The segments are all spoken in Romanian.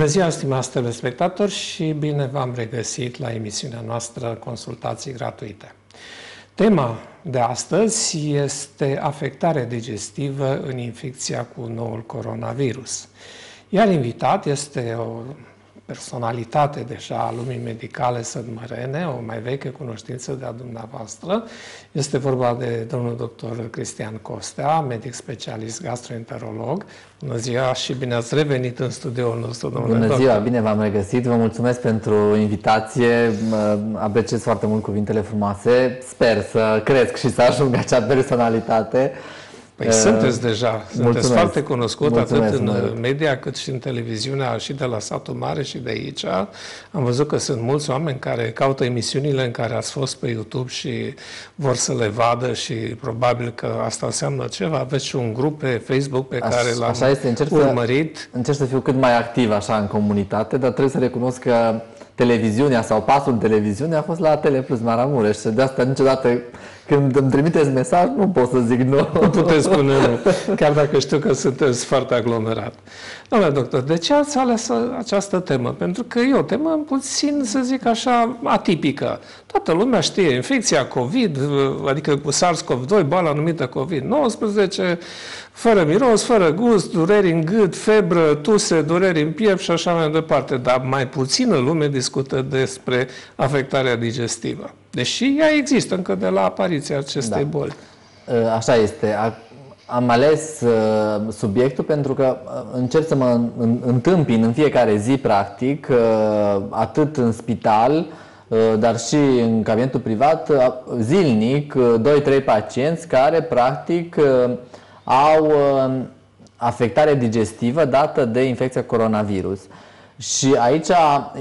Bună ziua, stimați telespectatori și bine v-am regăsit la emisiunea noastră Consultații Gratuite. Tema de astăzi este afectarea digestivă în infecția cu noul coronavirus. Iar invitat este o personalitate deja a lumii medicale sădmărene, o mai veche cunoștință de a dumneavoastră. Este vorba de domnul doctor Cristian Costea, medic specialist gastroenterolog. Bună ziua și bine ați revenit în studioul nostru, domnule Bună doctor. ziua, bine v-am regăsit, vă mulțumesc pentru invitație, apreciez foarte mult cuvintele frumoase, sper să cresc și să ajung acea personalitate. Păi uh, sunteți deja, sunteți mulțumesc. foarte cunoscut mulțumesc, atât în mult. media cât și în televiziunea și de la satul mare și de aici. Am văzut că sunt mulți oameni care caută emisiunile în care ați fost pe YouTube și vor să le vadă și probabil că asta înseamnă ceva. Aveți și un grup pe Facebook pe Aș, care l-am așa este, încerc urmărit. Să, încerc să fiu cât mai activ așa în comunitate, dar trebuie să recunosc că televiziunea sau pasul televiziunii a fost la Tele Plus Maramureș și de asta niciodată când îmi trimiteți mesaj, nu pot să zic nu. Nu puteți spune nu, chiar dacă știu că sunteți foarte aglomerat. Domnule doctor, de ce ați ales această temă? Pentru că e o temă puțin, să zic așa, atipică. Toată lumea știe, infecția COVID, adică cu SARS-CoV-2, boala numită COVID-19, fără miros, fără gust, dureri în gât, febră, tuse, dureri în piept și așa mai departe. Dar mai puțină lume discută despre afectarea digestivă. Deși ea există încă de la apariția acestei da. boli. Așa este. Am ales subiectul pentru că încerc să mă întâmpin în fiecare zi, practic, atât în spital, dar și în cabinetul privat, zilnic, 2-3 pacienți care, practic, au afectare digestivă dată de infecția coronavirus. Și aici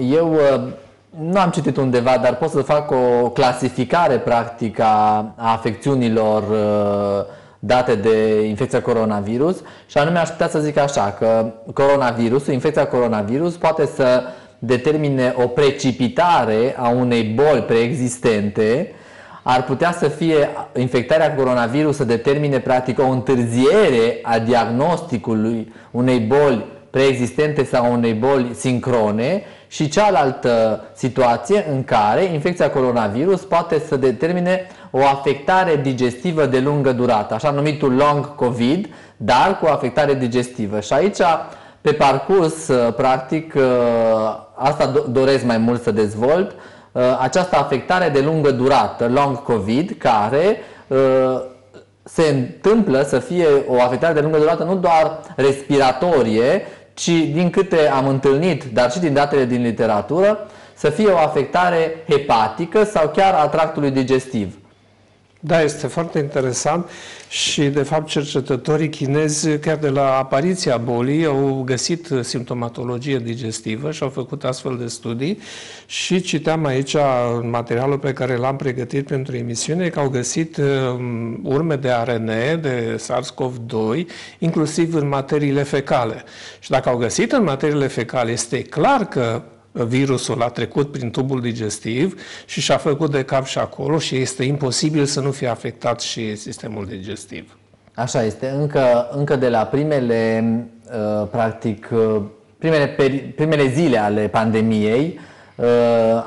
eu nu am citit undeva, dar pot să fac o clasificare practică a afecțiunilor date de infecția coronavirus. Și anume aș putea să zic așa că coronavirusul, infecția coronavirus poate să determine o precipitare a unei boli preexistente. Ar putea să fie infectarea coronavirus să determine practic o întârziere a diagnosticului unei boli preexistente sau unei boli sincrone și cealaltă situație în care infecția coronavirus poate să determine o afectare digestivă de lungă durată, așa numitul long COVID, dar cu afectare digestivă. Și aici, pe parcurs, practic, asta doresc mai mult să dezvolt, această afectare de lungă durată, long COVID, care se întâmplă să fie o afectare de lungă durată nu doar respiratorie, ci din câte am întâlnit, dar și din datele din literatură, să fie o afectare hepatică sau chiar a tractului digestiv. Da, este foarte interesant și, de fapt, cercetătorii chinezi, chiar de la apariția bolii, au găsit simptomatologie digestivă și au făcut astfel de studii și citeam aici în materialul pe care l-am pregătit pentru emisiune că au găsit um, urme de ARN, de SARS-CoV-2, inclusiv în materiile fecale. Și dacă au găsit în materiile fecale, este clar că virusul a trecut prin tubul digestiv și și-a făcut de cap și acolo și este imposibil să nu fie afectat și sistemul digestiv. Așa este. Încă, încă de la primele, uh, practic, uh, primele, primele zile ale pandemiei, uh,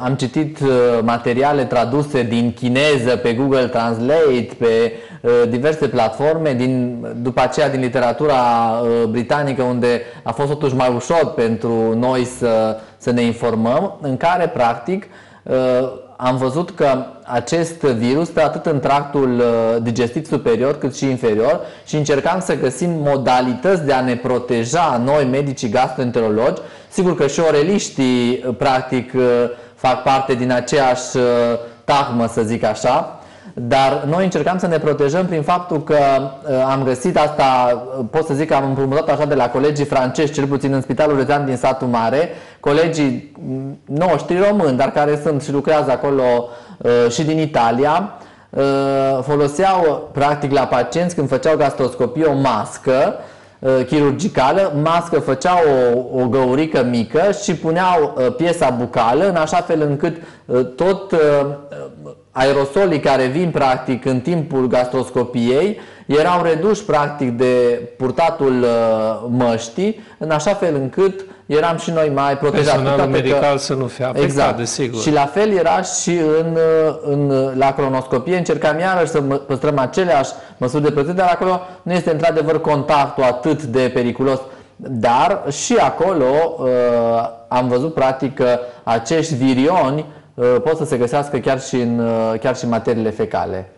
am citit materiale traduse din chineză pe Google Translate, pe diverse platforme, din, după aceea din literatura britanică, unde a fost totuși mai ușor pentru noi să, să ne informăm, în care, practic, am văzut că acest virus stă atât în tractul digestiv superior cât și inferior și încercam să găsim modalități de a ne proteja noi, medicii gastroenterologi. Sigur că și oreliștii, practic, fac parte din aceeași tahmă, să zic așa, dar noi încercam să ne protejăm prin faptul că uh, am găsit asta, uh, pot să zic că am împrumutat așa de la colegii francezi, cel puțin în Spitalul Județean din satul Mare, colegii mm, noștri români, dar care sunt și lucrează acolo uh, și din Italia, uh, foloseau practic la pacienți când făceau gastroscopie o mască uh, chirurgicală, mască făceau o, o găurică mică și puneau uh, piesa bucală în așa fel încât tot aerosolii care vin practic în timpul gastroscopiei erau reduși practic de purtatul uh, măștii, în așa fel încât eram și noi mai protejați. Personalul medical că, să nu fie afectat, exact. desigur. Și la fel era și în, în, la cronoscopie, încercam iarăși să păstrăm aceleași măsuri de protecție, dar acolo nu este într-adevăr contactul atât de periculos. Dar și acolo uh, am văzut practic că acești virioni uh, pot să se găsească chiar și în, uh, chiar și în materiile fecale.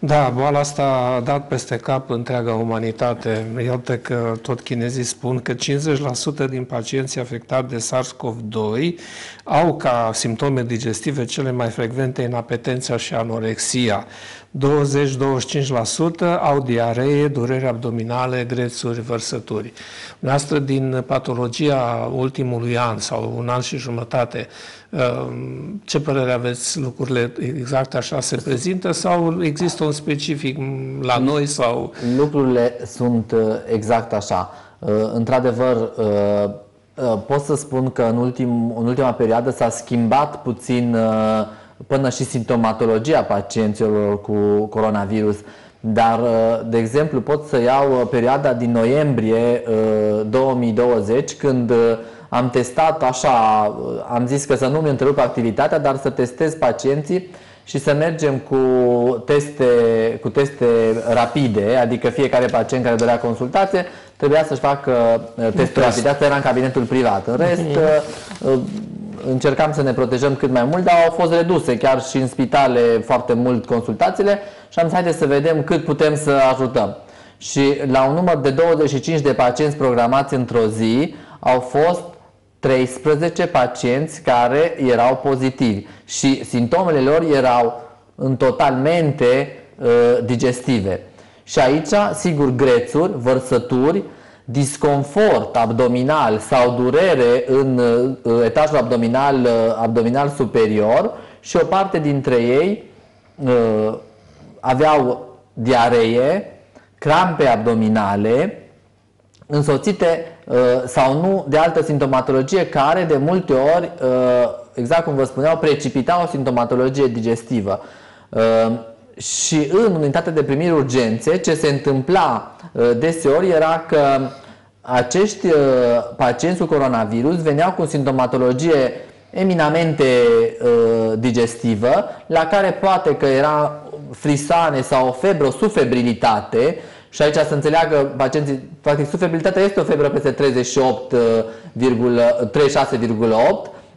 Da, boala asta a dat peste cap întreaga umanitate. Iată că tot chinezii spun că 50% din pacienții afectați de SARS-CoV-2 au ca simptome digestive cele mai frecvente inapetența și anorexia. 20-25% au diaree, dureri abdominale, grețuri, vărsături. Noastră din patologia ultimului an sau un an și jumătate, um, ce părere aveți? Lucrurile exact așa se prezintă sau există un specific la noi? sau? Lucrurile sunt uh, exact așa. Uh, într-adevăr, uh, pot să spun că în, ultim, în ultima perioadă s-a schimbat puțin până și simptomatologia pacienților cu coronavirus. Dar, uh, de exemplu, pot să iau uh, perioada din noiembrie 2020, uh, când am testat așa, am zis că să nu-mi întrerup activitatea, dar să testez pacienții și să mergem cu teste, cu teste rapide, adică fiecare pacient care dorea consultație trebuia să-și facă testul rapid. Asta era în cabinetul privat. În rest, mhm încercam să ne protejăm cât mai mult, dar au fost reduse chiar și în spitale foarte mult consultațiile și am zis haide să vedem cât putem să ajutăm. Și la un număr de 25 de pacienți programați într-o zi au fost 13 pacienți care erau pozitivi și simptomele lor erau în totalmente uh, digestive. Și aici, sigur, grețuri, vărsături, disconfort abdominal sau durere în uh, etajul abdominal, uh, abdominal superior și o parte dintre ei uh, aveau diaree, crampe abdominale, însoțite sau nu de altă simptomatologie care de multe ori, exact cum vă spuneau, precipita o simptomatologie digestivă. Și în unitate de primiri urgențe, ce se întâmpla uh, deseori era că acești uh, pacienți cu coronavirus veneau cu simptomatologie eminamente uh, digestivă, la care poate că era frisoane sau o febră, o sufebrilitate, și aici să înțeleagă pacienții, practic sufebrilitatea este o febră peste 36,8,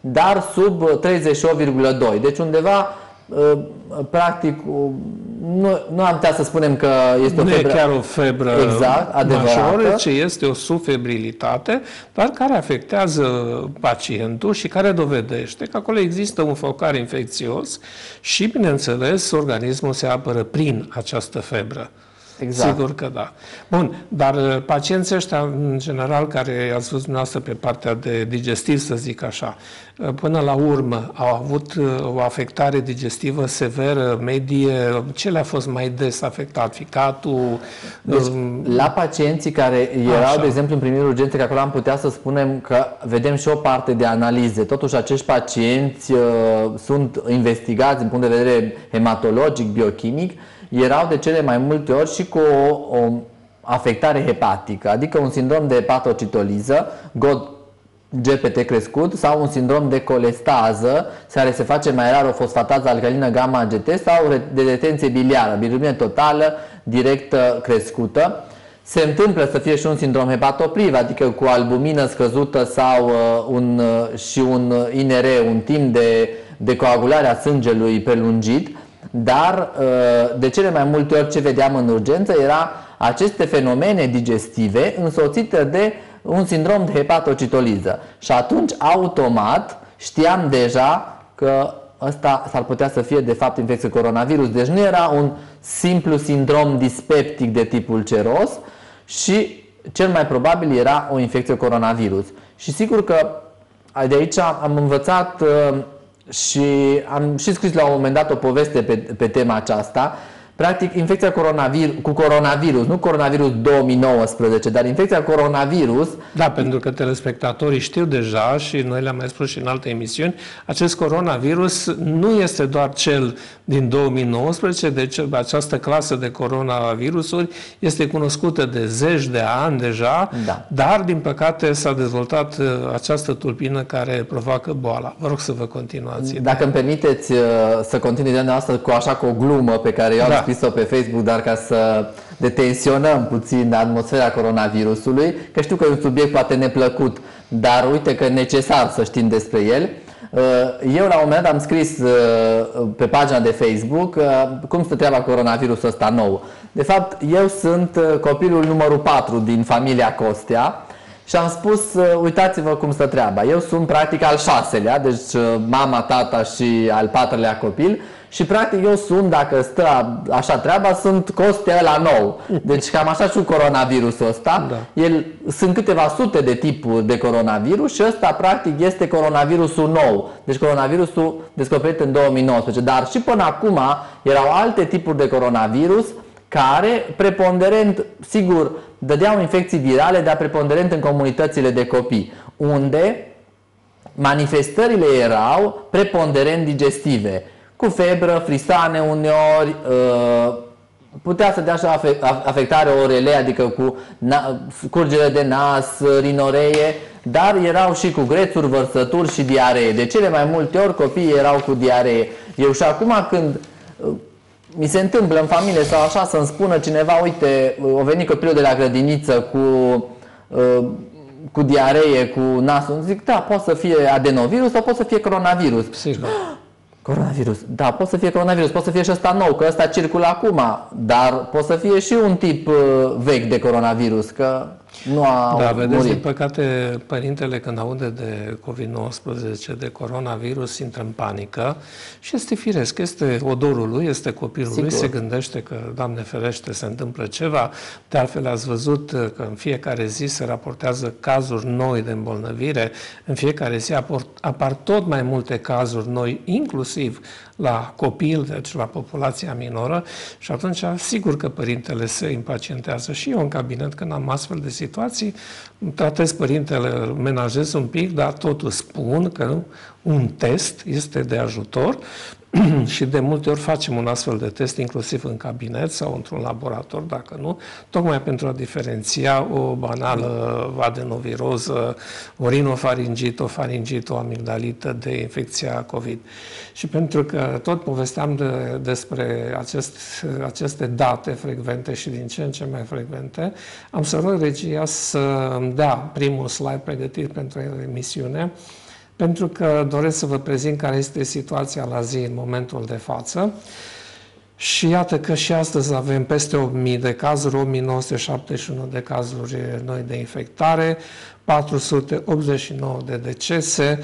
dar sub 38,2. Deci undeva Uh, practic nu, nu am putea să spunem că este o febră. Nu e chiar o febră exact, majoră, ci este o sufebrilitate, dar care afectează pacientul și care dovedește că acolo există un focar infecțios și, bineînțeles, organismul se apără prin această febră. Exact. Sigur că da. Bun, dar uh, pacienții ăștia, în general, care ați văzut dumneavoastră pe partea de digestiv, să zic așa, uh, până la urmă au avut uh, o afectare digestivă severă, medie, ce le-a fost mai des afectat? Ficatul? Deci, um... la pacienții care erau, așa. de exemplu, în primire urgențe, că acolo am putea să spunem că vedem și o parte de analize. Totuși, acești pacienți uh, sunt investigați din punct de vedere hematologic, biochimic, erau de cele mai multe ori și cu o, o afectare hepatică, adică un sindrom de hepatocitoliză, GOD GPT crescut sau un sindrom de colestază, care se face mai rar o fosfatază alcalină gamma GT sau de detenție biliară, bilirubină totală directă crescută. Se întâmplă să fie și un sindrom hepatopriv, adică cu albumină scăzută sau uh, un, uh, și un INR, un timp de, de coagulare a sângelui prelungit. Dar uh, de cele mai multe ori ce vedeam în urgență era aceste fenomene digestive însoțite de un sindrom de hepatocitoliză. Și atunci, automat, știam deja că ăsta s-ar putea să fie de fapt infecție coronavirus. Deci nu era un simplu sindrom dispeptic de tipul ceros și cel mai probabil era o infecție coronavirus. Și sigur că de aici am învățat uh, și am și scris la un moment dat o poveste pe, pe tema aceasta, Practic, infecția coronavirus, cu coronavirus, nu coronavirus 2019, dar infecția coronavirus... Da, pentru că telespectatorii știu deja și noi le-am mai spus și în alte emisiuni, acest coronavirus nu este doar cel din 2019, deci această clasă de coronavirusuri este cunoscută de zeci de ani deja, da. dar din păcate s-a dezvoltat uh, această tulpină care provoacă boala. Vă rog să vă continuați. Dacă îmi permiteți uh, să continui de asta cu așa cu o glumă pe care eu am da scris-o pe Facebook, dar ca să detensionăm puțin atmosfera coronavirusului, că știu că e un subiect poate neplăcut, dar uite că e necesar să știm despre el. Uh, eu la un moment dat am scris uh, pe pagina de Facebook uh, cum stă treaba coronavirusul ăsta nou. De fapt, eu sunt copilul numărul 4 din familia Costea și am spus, uitați-vă cum stă treaba. Eu sunt practic al șaselea, deci mama, tata și al patrulea copil și practic eu sunt, dacă stă așa treaba, sunt costea la nou. Deci cam așa și cu coronavirusul ăsta. Da. El, sunt câteva sute de tipuri de coronavirus și ăsta practic este coronavirusul nou. Deci coronavirusul descoperit în 2019. Dar și până acum erau alte tipuri de coronavirus care preponderent, sigur, dădeau infecții virale, dar preponderent în comunitățile de copii, unde manifestările erau preponderent digestive cu febră, frisane uneori, uh, putea să dea și afectare orele, adică cu scurgere de nas, rinoree, dar erau și cu grețuri, vărsături și diaree. De cele mai multe ori copiii erau cu diaree. Eu și acum când uh, mi se întâmplă în familie sau așa să-mi spună cineva, uite, o venit copilul de la grădiniță cu uh, cu diaree, cu nasul, zic, da, poate să fie adenovirus sau poate să fie coronavirus. Sigur. Coronavirus. Da, poate să fie coronavirus, poate să fie și ăsta nou, că ăsta circulă acum, dar poate să fie și un tip uh, vechi de coronavirus, că nu a Da, vedeți, murit. din păcate, părintele când aude de COVID-19, de coronavirus, intră în panică și este firesc, este odorul lui, este copilul Sigur. lui, se gândește că, Doamne ferește, se întâmplă ceva. De altfel, ați văzut că în fiecare zi se raportează cazuri noi de îmbolnăvire, în fiecare zi apar tot mai multe cazuri noi, inclusiv la copil, deci la populația minoră și atunci sigur că părintele se impacientează și eu în cabinet când am astfel de situații, tratez părintele, menajez un pic, dar totuși spun că un test este de ajutor și de multe ori facem un astfel de test, inclusiv în cabinet sau într-un laborator, dacă nu, tocmai pentru a diferenția o banală adenoviroză, o rinofaringit, o faringit, o amigdalită de infecția COVID. Și pentru că tot povesteam de, despre acest, aceste date frecvente și din ce în ce mai frecvente, am să rog regia să îmi dea primul slide pregătit pentru emisiune, pentru că doresc să vă prezint care este situația la zi în momentul de față. Și iată că și astăzi avem peste 8.000 de cazuri, 8.971 de cazuri noi de infectare, 489 de decese,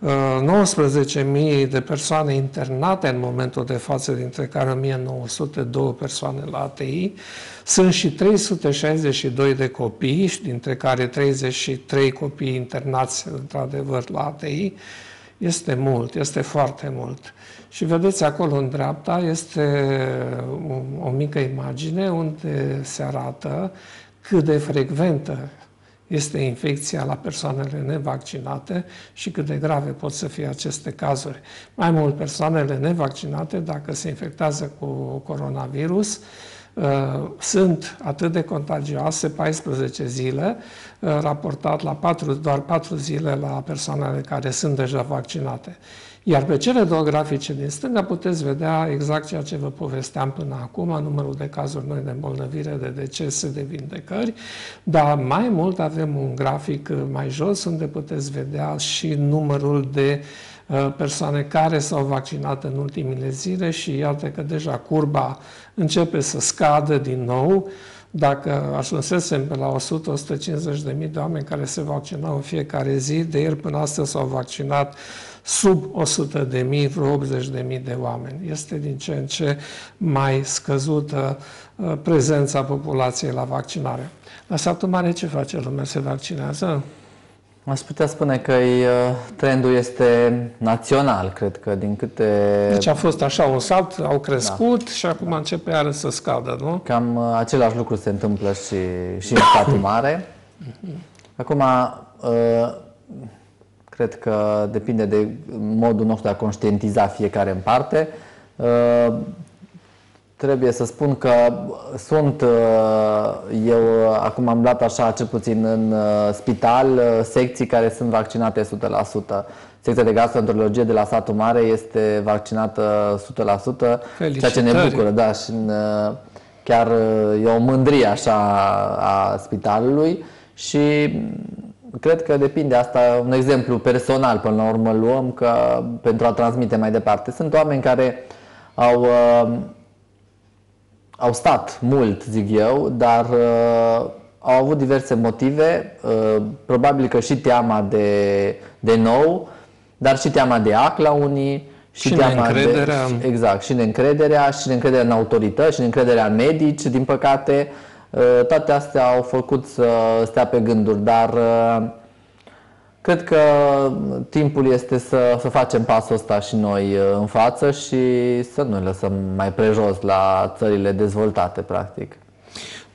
19.000 de persoane internate în momentul de față, dintre care 1.902 persoane la ATI. Sunt și 362 de copii, dintre care 33 copii internați, într-adevăr, la ATI. Este mult, este foarte mult. Și vedeți acolo în dreapta este o, o mică imagine unde se arată cât de frecventă este infecția la persoanele nevaccinate și cât de grave pot să fie aceste cazuri. Mai mult, persoanele nevaccinate, dacă se infectează cu coronavirus, uh, sunt atât de contagioase 14 zile, uh, raportat la 4, doar 4 zile la persoanele care sunt deja vaccinate. Iar pe cele două grafice din stânga puteți vedea exact ceea ce vă povesteam până acum, numărul de cazuri noi de îmbolnăvire, de decese, de vindecări, dar mai mult avem un grafic mai jos unde puteți vedea și numărul de uh, persoane care s-au vaccinat în ultimile zile și iată că deja curba începe să scadă din nou. Dacă ajunsesem pe la 100-150 de mii de oameni care se vaccinau în fiecare zi, de ieri până astăzi s-au vaccinat sub 100 de mii, vreo 80 de mii de oameni. Este din ce în ce mai scăzută uh, prezența populației la vaccinare. La satul mare ce face lumea? Se vaccinează? Aș putea spune că trendul este național, cred că din câte... Deci a fost așa un salt, au crescut da. și acum începe iară să scadă, nu? Cam același lucru se întâmplă și, și în state mare. Acum, cred că depinde de modul nostru de a conștientiza fiecare în parte. Trebuie să spun că sunt, uh, eu acum am dat așa, cel puțin în uh, spital, uh, secții care sunt vaccinate 100%. Secția de gastroenterologie de la satul mare este vaccinată 100%, ceea ce ne bucură, da, și în, chiar e o mândrie așa a spitalului și cred că depinde asta, un exemplu personal până la urmă luăm că pentru a transmite mai departe. Sunt oameni care au au stat mult, zic eu, dar uh, au avut diverse motive, uh, probabil că și teama de, de nou, dar și teama de ac la unii, și, și teama de, exact, și neîncrederea, și neîncrederea în autorități, și neîncrederea în medici, din păcate, uh, toate astea au făcut să stea pe gânduri, dar uh, Cred că timpul este să, să facem pasul ăsta și noi uh, în față și să nu lăsăm mai prejos la țările dezvoltate, practic.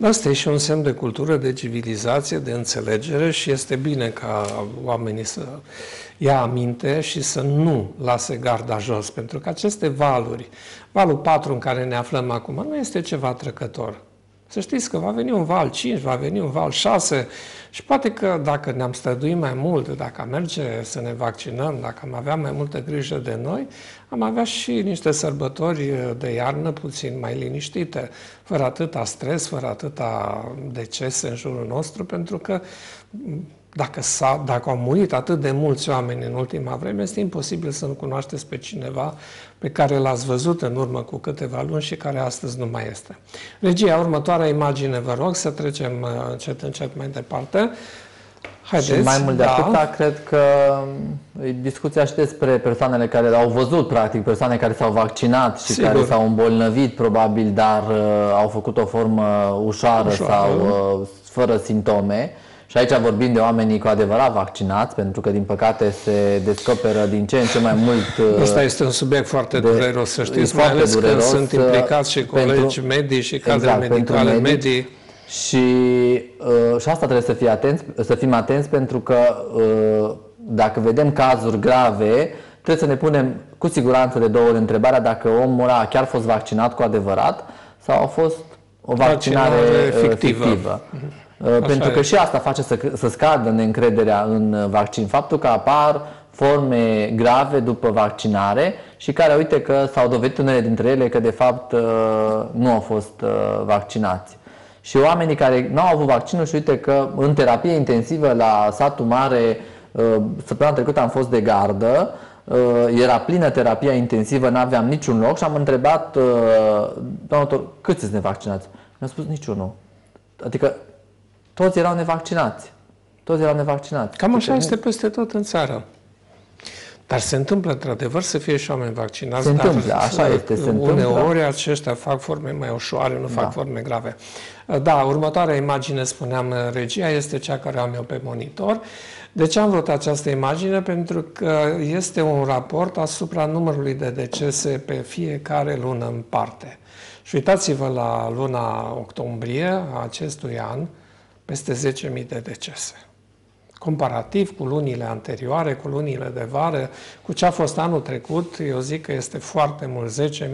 Asta e și un semn de cultură, de civilizație, de înțelegere și este bine ca oamenii să ia aminte și să nu lase garda jos, pentru că aceste valuri, valul 4 în care ne aflăm acum, nu este ceva trecător. Să știți că va veni un val 5, va veni un val 6 și poate că dacă ne-am străduit mai mult, dacă am merge să ne vaccinăm, dacă am avea mai multă grijă de noi, am avea și niște sărbători de iarnă puțin mai liniștite, fără atâta stres, fără atâta decese în jurul nostru, pentru că dacă, s-a, dacă au murit atât de mulți oameni în ultima vreme, este imposibil să nu cunoașteți pe cineva pe care l-ați văzut în urmă cu câteva luni și care astăzi nu mai este. Regia, următoarea imagine, vă rog să trecem uh, încet, încet mai departe. Haideți, și mai mult de da. atâta, cred că e discuția și despre persoanele care au văzut, practic, persoane care s-au vaccinat și Sigur. care s-au îmbolnăvit, probabil, dar uh, au făcut o formă ușoară, ușoară. sau uh, fără simptome. Și aici vorbim de oamenii cu adevărat vaccinați, pentru că, din păcate, se descoperă din ce în ce mai mult... Asta uh, este un subiect foarte de, dureros, să știți, mai ales dureros, când sunt uh, implicați și colegi pentru, medii și cadre exact, medicale medici, medii. Și, uh, și asta trebuie să, fie atenți, să fim atenți, pentru că uh, dacă vedem cazuri grave, trebuie să ne punem cu siguranță de două ori întrebarea dacă omul a chiar fost vaccinat cu adevărat sau a fost o vaccinare, vaccinare fictivă. fictivă. Mm-hmm. Așa pentru că e. și asta face să, să scadă neîncrederea în vaccin. Faptul că apar forme grave după vaccinare și care, uite că s-au dovedit unele dintre ele că de fapt uh, nu au fost uh, vaccinați. Și oamenii care nu au avut vaccinul și uite că în terapie intensivă la satul mare, uh, săptămâna trecută am fost de gardă, era plină terapia intensivă, nu aveam niciun loc și am întrebat, doamnă doctor, câți sunt nevaccinați? Mi-a spus niciunul. Adică toți erau nevaccinați. Toți erau nevaccinați. Cam așa este peste tot în țară. Dar se întâmplă într-adevăr să fie și oameni vaccinați. Se întâmplă, așa este. Se uneori aceștia fac forme mai ușoare, nu fac da. forme grave. Da, următoarea imagine, spuneam, regia, este cea care am eu pe monitor. De ce am vrut această imagine? Pentru că este un raport asupra numărului de decese pe fiecare lună în parte. Și uitați-vă la luna octombrie a acestui an, peste 10.000 de decese. Comparativ cu lunile anterioare, cu lunile de vară, cu ce a fost anul trecut, eu zic că este foarte mult.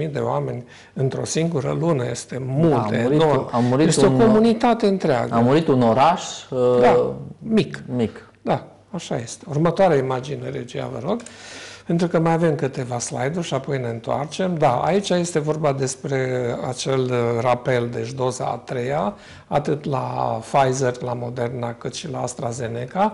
10.000 de oameni într-o singură lună este mult, da, a murit, enorm. A murit este un, o comunitate întreagă. A murit un oraș uh, da, mic. mic. Da, așa este. Următoarea imagine, regia, vă rog pentru că mai avem câteva slide-uri și apoi ne întoarcem. Da, aici este vorba despre acel uh, rapel, deci doza a treia, atât la Pfizer, la Moderna, cât și la AstraZeneca.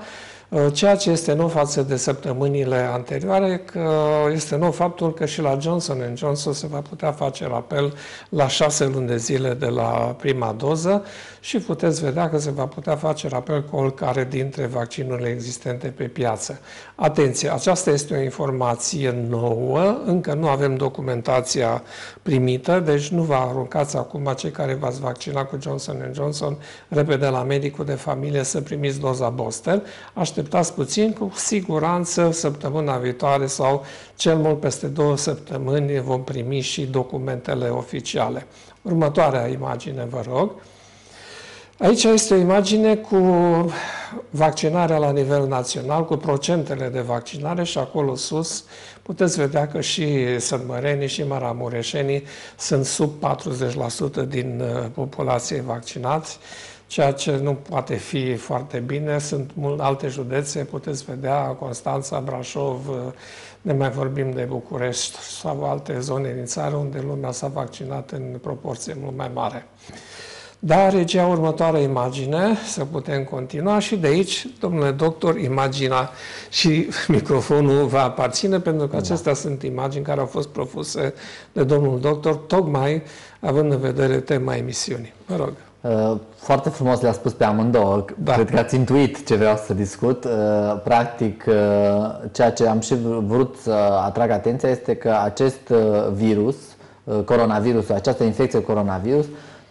Uh, ceea ce este nou față de săptămânile anterioare că este nou faptul că și la Johnson Johnson se va putea face rapel la șase luni de zile de la prima doză și puteți vedea că se va putea face rapel cu oricare dintre vaccinurile existente pe piață. Atenție, aceasta este o informație informație nouă, încă nu avem documentația primită, deci nu vă aruncați acum cei care v-ați vaccinat cu Johnson Johnson repede la medicul de familie să primiți doza booster. Așteptați puțin, cu siguranță săptămâna viitoare sau cel mult peste două săptămâni vom primi și documentele oficiale. Următoarea imagine, vă rog. Aici este o imagine cu vaccinarea la nivel național, cu procentele de vaccinare și acolo sus puteți vedea că și sănmărenii și maramureșenii sunt sub 40% din uh, populație vaccinați, ceea ce nu poate fi foarte bine. Sunt mult alte județe, puteți vedea, Constanța, Brașov, uh, ne mai vorbim de București sau alte zone din țară unde lumea s-a vaccinat în proporție mult mai mare. Dar regia următoarea imagine, să putem continua și de aici, domnule doctor, imaginea și microfonul va aparține, pentru că da. acestea sunt imagini care au fost propuse de domnul doctor, tocmai având în vedere tema emisiunii. Vă rog. Uh, foarte frumos le-a spus pe amândouă. Da. Cred că ați intuit ce vreau să discut. Uh, practic, uh, ceea ce am și vrut să atrag atenția este că acest virus, coronavirus, această infecție coronavirus,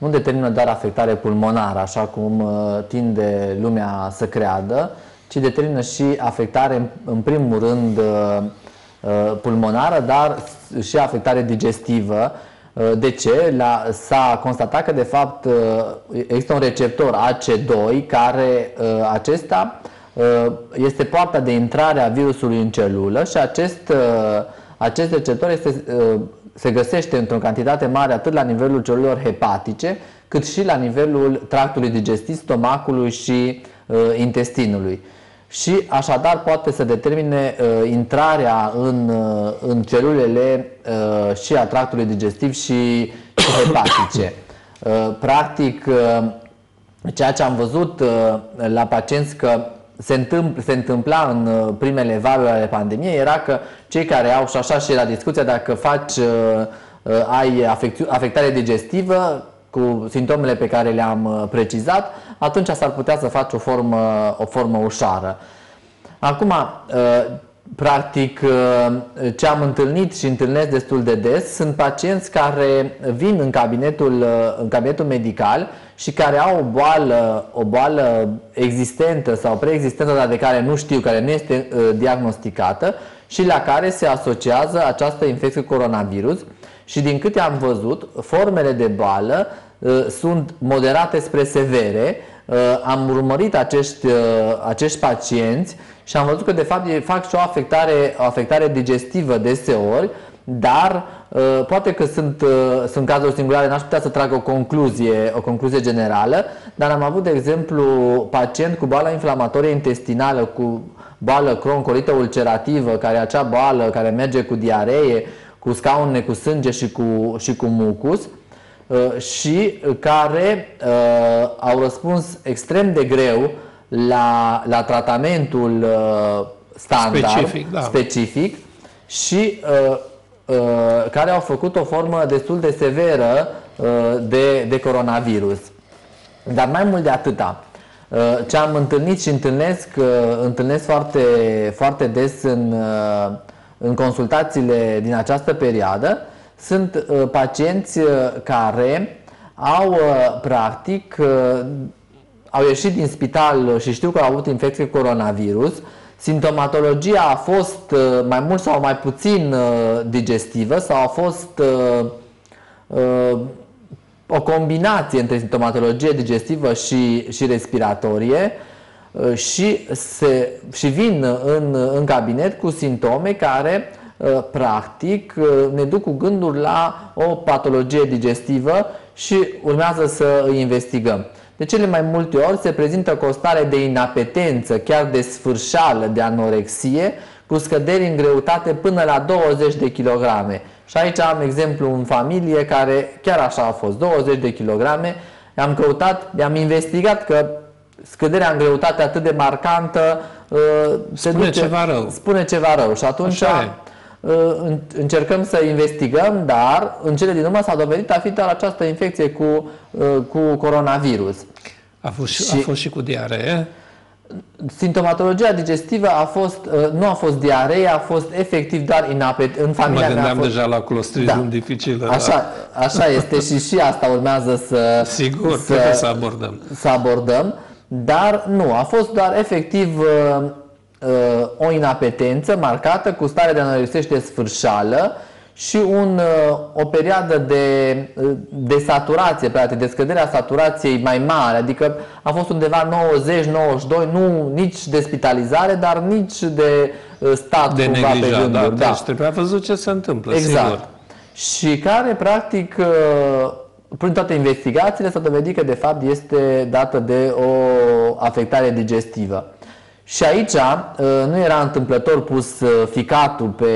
nu determină doar afectare pulmonară, așa cum uh, tinde lumea să creadă, ci determină și afectare, în primul rând, uh, uh, pulmonară, dar și afectare digestivă. De ce? La, s-a constatat că, de fapt, există un receptor AC2 care acesta este poarta de intrare a virusului în celulă și acest, acest receptor este se găsește într-o cantitate mare atât la nivelul celulelor hepatice, cât și la nivelul tractului digestiv, stomacului și uh, intestinului. Și așadar poate să determine uh, intrarea în, uh, în celulele uh, și a tractului digestiv și, și hepatice. Uh, practic, uh, ceea ce am văzut uh, la pacienți că se, întâmpl, se întâmpla în uh, primele valuri ale pandemiei era că cei care au, și așa și la discuția, dacă faci, uh, uh, ai afectare digestivă cu simptomele pe care le-am precizat, atunci s-ar putea să faci o formă, o formă ușoară. Acum, practic, ce am întâlnit și întâlnesc destul de des sunt pacienți care vin în cabinetul, în cabinetul medical și care au o boală, o boală existentă sau preexistentă, dar de care nu știu, care nu este uh, diagnosticată și la care se asociază această infecție coronavirus și din câte am văzut, formele de boală uh, sunt moderate spre severe. Uh, am urmărit acești, uh, acești pacienți și am văzut că de fapt fac și o afectare, o afectare digestivă deseori, dar uh, poate că sunt, uh, sunt cazuri singulare, n-aș putea să trag o concluzie, o concluzie generală, dar am avut, de exemplu, pacient cu boală inflamatorie intestinală, cu boală croncolită ulcerativă, care e acea boală care merge cu diaree, cu scaune cu sânge și cu, și cu mucus, uh, și care uh, au răspuns extrem de greu la, la tratamentul uh, standard, specific, da. specific și uh, Uh, care au făcut o formă destul de severă uh, de, de coronavirus. Dar mai mult de atâta, uh, ce am întâlnit și întâlnesc, întâlnesc foarte, foarte des în, în consultațiile din această perioadă, sunt pacienți care au practic au ieșit din spital și știu că au avut infecție coronavirus, Simptomatologia a fost uh, mai mult sau mai puțin uh, digestivă sau a fost uh, o combinație între simptomatologie digestivă și, și respiratorie și, se, și vin în, în cabinet cu simptome care practic ne duc cu gânduri la o patologie digestivă și urmează să îi investigăm. De cele mai multe ori se prezintă cu o stare de inapetență, chiar de sfârșală, de anorexie, cu scăderi în greutate până la 20 de kilograme. Și aici am exemplu în familie care chiar așa a fost, 20 de kilograme. Am căutat, am investigat că scăderea în greutate atât de marcantă uh, se spune duce, ceva rău. Spune ceva rău și atunci Uh, încercăm să investigăm, dar în cele din urmă s-a dovedit a fi doar această infecție cu, uh, cu coronavirus. A fost și, și, a fost și cu diaree? Simptomatologia digestivă a fost, uh, nu a fost diaree, a fost efectiv doar inapet în familia mă gândeam mea. a fost... deja la clostridium da. dificilă. Așa, așa este și și asta urmează să, Sigur, să, trebuie să abordăm. Să abordăm, dar nu, a fost doar efectiv uh, uh, o inapetență marcată cu stare de anorexiște sfârșală și un, uh, o perioadă de, uh, de saturație, practic, de scăderea saturației mai mare, adică a fost undeva 90-92, nu nici de spitalizare, dar nici de uh, stat de cumva neglijat, pe gânduri. Da, da. Deci trebuia văzut ce se întâmplă, exact. sigur. Și care, practic, prin toate investigațiile s-a dovedit că, de fapt, este dată de o afectare digestivă. Și aici uh, nu era întâmplător pus uh, ficatul pe,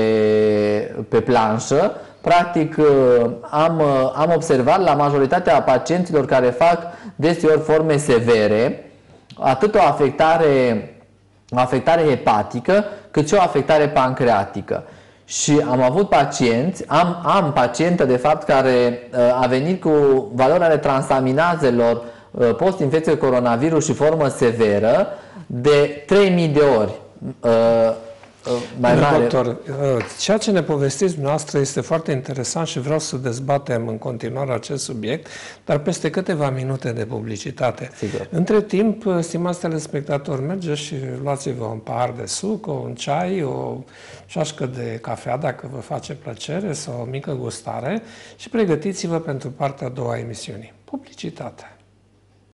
pe planșă, practic uh, am, am observat la majoritatea pacienților care fac deseori forme severe, atât o afectare, o afectare hepatică, cât și o afectare pancreatică. Și am avut pacienți, am, am pacientă de fapt care a venit cu valoarea ale transaminazelor post-infecție coronavirus și formă severă, de 3000 de ori uh, uh, mai mare. Doctor, uh, ceea ce ne povestiți noastră este foarte interesant și vreau să dezbatem în continuare acest subiect, dar peste câteva minute de publicitate. Sigur. Între timp, uh, stimați telespectatori, mergeți și luați-vă un pahar de suc, un ceai, o ceașcă de cafea, dacă vă face plăcere, sau o mică gustare și pregătiți-vă pentru partea a doua a emisiunii. Publicitate.